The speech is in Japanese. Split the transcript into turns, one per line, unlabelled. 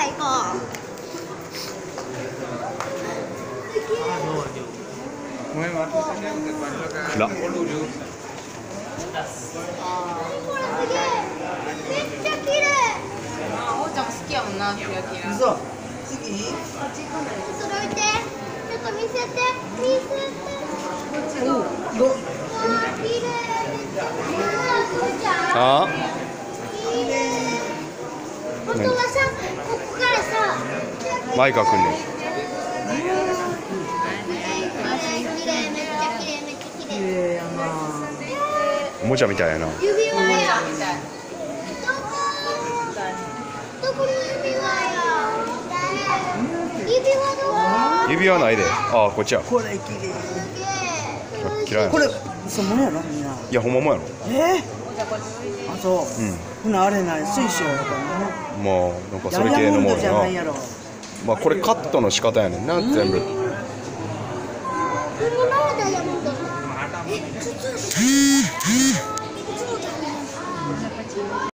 ぱ行こう。
ら
これすげえ。めっちゃ綺麗。
あおーちゃんも好きやもんなキラキラ
嘘次
ちょっとどいて。ちょっと見せて。見せて。
おど
わあ、綺麗。わあ？本当はさ、ここからさ。
マイカ君ね
綺麗、めっちゃ綺麗、めっちゃ綺
綺
麗。
麗やな
おもちゃみたいやな
指輪や。どこ。どこの指輪や。指輪どこ。
指輪ないでああこっちや
これ綺麗これそのものやろみんない
やほんまもんやろ
え？ー、あそう。
う
ほなあれない水晶やから
んまあなんかそれ系のものな。
じゃないやろ。
まあこれカットの仕方やねんな全部。
本物はダイヤモンド。え、普通。